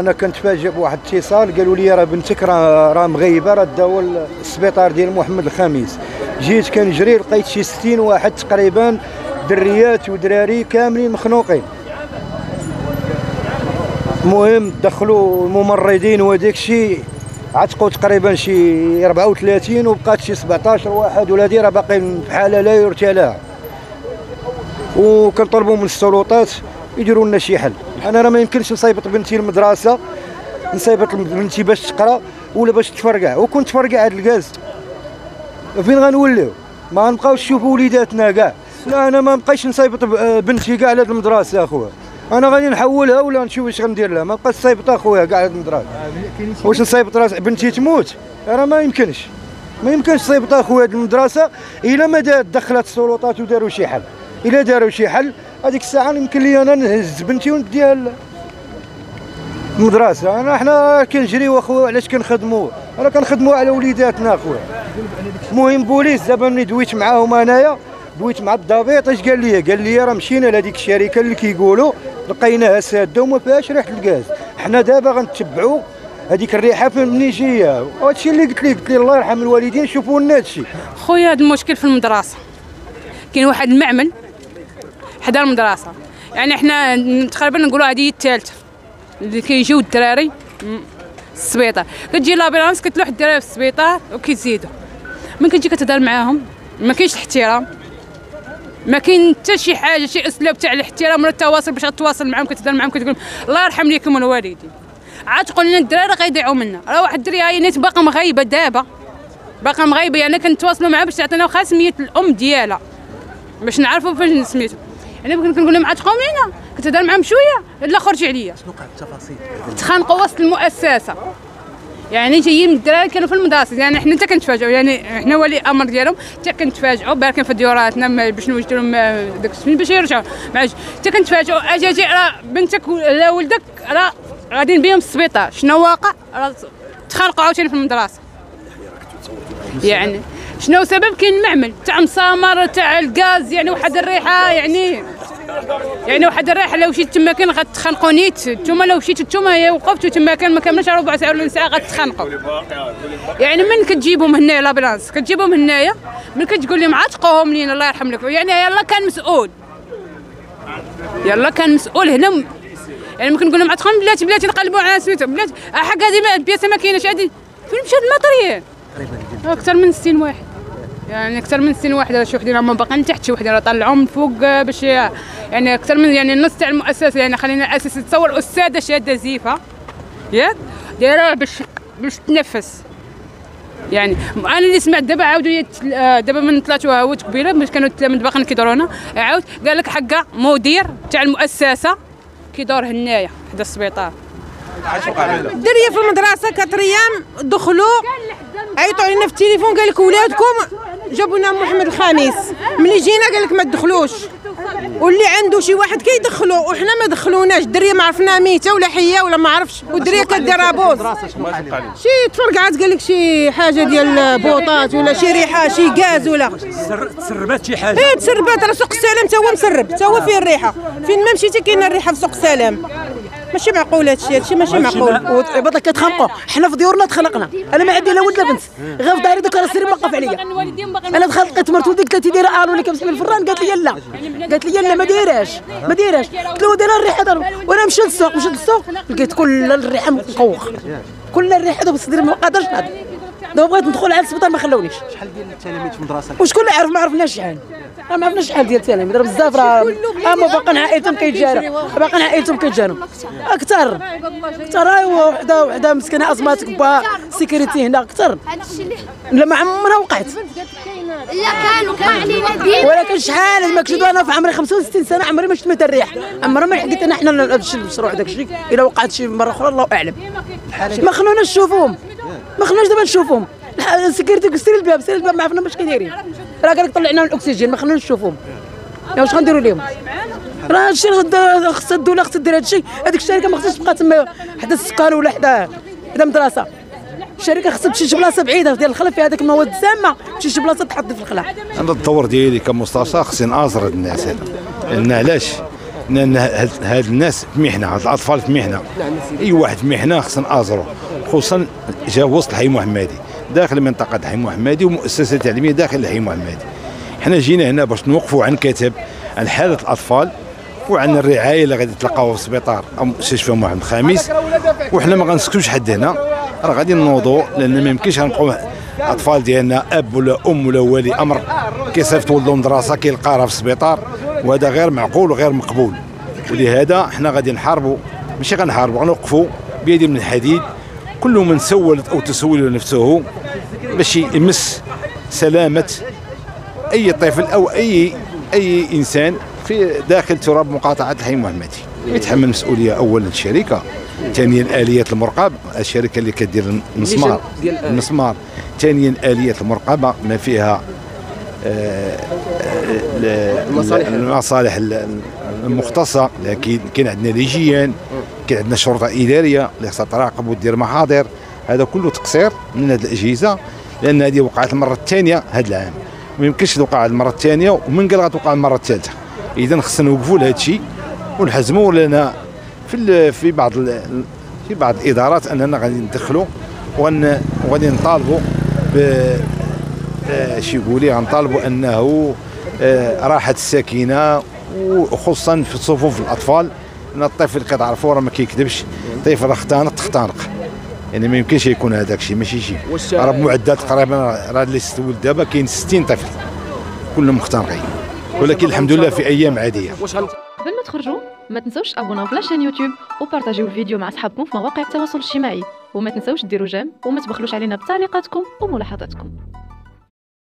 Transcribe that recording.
أنا كنت فاجئ بواحد الاتصال قالوا لي راه بنتك راه راه مغيبة راه داو السبيطار ديال محمد الخميس. جيت كنجري لقيت شي 60 واحد تقريبا دريات ودراري كاملين مخنوقين. المهم دخلوا الممرضين وداك الشيء عتقوا تقريبا شي 34 وبقات شي 17 واحد ولادي راه باقيين في حاله لا لها. وكنطلبوا من السلطات يديروا لنا شي حل. أنا راه ما يمكنش نصيبط بنتي المدرسة نصيبط بنتي باش تقرا ولا باش تفرقع. وكنت تفرقع هاد الغاز. فين غنوليو؟ ما غنبقاوش نشوفوا وليداتنا كاع. لا أنا ما نبقاش نصيبط بنتي كاع لهاد المدرسة أخويا. أنا غادي نحولها ولا نشوف اش غندير لها. ما بقاش نصيبط أخويا كاع هاد المدرسة. واش نصيبط راس بنتي تموت. راه ما يمكنش. ما يمكنش تصيبط أخويا هاد المدرسة إلا ما دخلت السلطات وداروا شي حل. إلا داروا شي حل هذيك الساعة يمكن لي أنا نهز بنتي ونديها المدرسة. أنا حنا كنجريو اخويا علاش كنخدموا؟ راه كنخدموا على وليداتنا أخويا. المهم بوليس دابا ملي دويت معاهم أنايا دويت مع الضابط اش قال لي؟ قال لي راه مشينا لهذيك الشركة اللي كيقولوا لقيناها سادة وما فيهاش ريحة الغاز. حنا دابا غنتبعوا هذيك الريحة فين منين جاية وهادشي اللي قلت لي قلت لي الله يرحم الوالدين شوفوا لنا هادشي. خويا هذا المشكل في المدرسة. كاين واحد المعمل حدا المدرسة يعني إحنا تقريبا نقولوا هذه الثالثة. اللي كيجيو الدراري السبيطار. كتجي l'ambulance كتلوح الدراري في السبيطار وكيزيدوا من كتجي كتهضر معاهم ما كاينش الاحترام. ما كاين حتى شي حاجة شي أسلوب تاع الاحترام ولا التواصل باش غتواصل معاهم كتهضر معاهم كتقول الله يرحم ليكم الوالدين عاد تقول لنا الدراري غيضيعوا منا. راه واحد الدريه هي نيت باقا مغيبة دابا. باقا مغيبة يعني كنتواصلوا معها باش تعطينا واخا سميه الأم ديالها. باش نعرفوا فاش سميتو يعني كنت كنقول لهم عاد تقوم لينا كتهضر معاهم شوية لا خرجي عليا. شنو وقع التفاصيل؟ تخانقوا وسط المؤسسة. يعني جايين من الدراري كانوا في المدرسة يعني حنا حتى كنتفاجئوا يعني حنا ولي الامر ديالهم حتى كنتفاجئوا بالكن في ديوراتنا باش نوجدوا لهم داك السمين باش يرجعوا؟ معاش حتى كنتفاجئوا أجي أجي راه بنتك ولا ولدك راه غاديين بهم السبيطار. شنو واقع؟ راه تخانقوا عاوتاني في المدرسة. يعني شنو سبب؟ كاين معمل تاع مسامر تاع الغاز يعني واحد الريحة يعني يعني واحد الريحه لو مشيت تما كان غتخنقوا نيت نتوما لو مشيتوا نتوما وقفتوا تما كان ما كملش ربع ساعة ولا ساعة غتخنقوا يعني من كتجيبهم هنايا l'ambulance كتجيبهم هنايا من كتقول لهم عتقوهم لينا الله يرحم لكم يعني يلا كان مسؤول. يلا كان مسؤول هنا. يعني ممكن نقول لهم عتقهم بلاتي بلاتي نقلبوا على سميتو بلاتي. حق هذه ما- البياسة ما كايناش هذه فين مشى المطريال أكثر من 60 واحد. يعني أكثر من 60 واحد راه شي وحدين راهم باقيين تحت شي وحدين راه طلعوهم من فوق آه، باش يعني أكثر من يعني النص تاع المؤسسة يعني خلينا أساس تصور أستاذة شاده زيفه ياك دايرة باش باش تنفس. يعني أنا اللي سمعت دابا عاودوا آه، دابا من طلعتوا هاوت قبيلة باش كانوا التلاميذ باقيين كيدورونا عاود قال لك حقا مدير تاع المؤسسة كيدور هنايا حدا السبيطار. الدريه في المدرسة كتريام دخلوا. عيطوا علينا في التليفون قال لك ولادكم جابوا لنا محمد الخامس. ملي جينا قال لك ما تدخلوش. واللي عنده شي واحد كيدخلوا وحنا ما دخلوناش. الدريه ما عرفنا ميته ولا حية ولا ما عرفش. والدريه كدير رابوز شي تفرقعات قال لك شي حاجة ديال بوطات ولا شي ريحة شي غاز ولا تسربات شي حاجة. إيه تسربات راه سوق السلام تا هو مسرب. تا هو فيه الريحة؟ فين ما مشيتي كاينة الريحة في سوق السلام ماشي معقول هادشي هادشي ماشي معقول. وبدا كيتخانقوا حنا في ديورنا تخلقنا. أنا ما عندي لا ولد لا بنت. غير في داري دوك راه السرير موقف عليا. أنا دخلت لقيت مرت ولدي قالت لي دايره قالوا لي كنمسك الفران قالت لي لا. قالت لي لا ما دايراش ما دايراش. قلت له دايره الريحه دار وأنا مشيت للسوق مشيت للسوق لقيت كل الريحه مقوخ. كل الريحه دوك الصدر ما قادرش نهضر دابا بغيت ندخل على السبيطار ما خلونيش. شحال ديال التلاميذ في المدرسة؟ وشكون اللي عرف ما عرفناش شحال. راه ما عرفناش شحال ديال التلاميذ. راه بزاف راه أما باقيين عائلتهم كيتجاروا باقيين عائلتهم كيتجاروا أكثر. أكثر. هاي وحده وحدة مسكينة ازماتك با سيكوريتي هنا أكثر. لا ما عمرها وقعت. لا كانوا كان علينا دين ولكن شحال ما كنت أنا في عمري 65 سنة عمري ما شفت مثل الريح. عمري ما حكيت أنا حنا هذا الشيء المشروع داك الشيء. إلا وقعت شي مرة أخرى الله أعلم. ما خلوناش نشوفوهم. ما خلوناش دابا نشوفهم. ال sécurité سير الباب سير الباب ما عرفنا باش كيدايرين راه قال لك طلعنا الأكسجين ما خلوناش نشوفوهم يا واش غنديروا لهم راه هادشي خصها الدولة خصها دير هادشي. هذيك الشركة ما خصهاش تبقى تما حدا السكان ولا حدا حدا مدرسة. الشركة خصها تمشي شي بلاصة بعيدة ديال الخلا فيها هذاك المواد السامة تمشي شي بلاصة تحط في الخلا أنا الدور ديالي كمستشار خصني نازر الناس هذا. لأن علاش؟ لأن هاد الناس في محنه هاد الأطفال في محنه أي واحد في محنه خصنا نأزرو. خصوصا جا وسط الحي محمدي داخل منطقة الحي محمدي ومؤسسة تعليمية داخل الحي محمدي. حنا جينا هنا باش نوقفوا عن كتاب عن حالة الأطفال وعن الرعاية اللي غادي تلقاوها في السبيطار. أو مستشفى محمد الخامس وحنا ما غنسكتوش حد هنا. راه غادي نوضوا لأن ما يمكنش غنبقاو الاطفال ديالنا أب ولا أم ولا ولي أمر كيصيفط ولدهم مدرسه كيلقى راه في السبيطار وهذا غير معقول وغير مقبول. ولهذا حنا غادي نحاربوا ماشي غنحاربوا غنوقفوا بيد من الحديد. كل من سولت أو تسول نفسه باش يمس سلامة أي طفل أو أي أي إنسان في داخل تراب مقاطعة الحي المحمدي يتحمل المسؤوليه اولا الشركة ثانيا آليات المراقبه الشركة اللي كدير المسمار. المسمار. ثانيا آليات المراقبه ما فيها آه، المصالح. المصالح المختصة لكن كاين عندنا ليجيان كاين عندنا شرطة إدارية اللي خصها تراقب ودير محاضر. هذا كله تقصير من هذه الأجهزة لأن هذه وقعت المرة الثانية هذا العام. ما يمكنش توقع المرة الثانية ومن قال غتوقع المرة الثالثة. اذا خصنا نوقفوا لهذا الشيء ونحزموا لنا في في بعض في بعض الإدارات أننا غادي ندخلوا وغادي نطالبوا ب آه، شي يقولي غنطالبوا أنه آه، راحة السكينه وخصوصا في صفوف الأطفال. أن الطفل كتعرفوا راه ما كيكذبش. الطفل راه اختنق تختنق. يعني ما يمكنش يكون هذاك الشيء ماشي شي. راه بمعدات تقريبا راه اللي استولد دابا كاين 60 طفل كلهم مختنقين. ولكن الحمد لله في أيام عادية. قبل ما تخرجوا ما تنسوش تابوناو في la chaîne يوتيوب وبارطاجيو الفيديو مع أصحابكم في مواقع التواصل الاجتماعي. وما تنسوش ديروا j'aime وما تبخلوش علينا بتعليقاتكم وملاحظاتكم.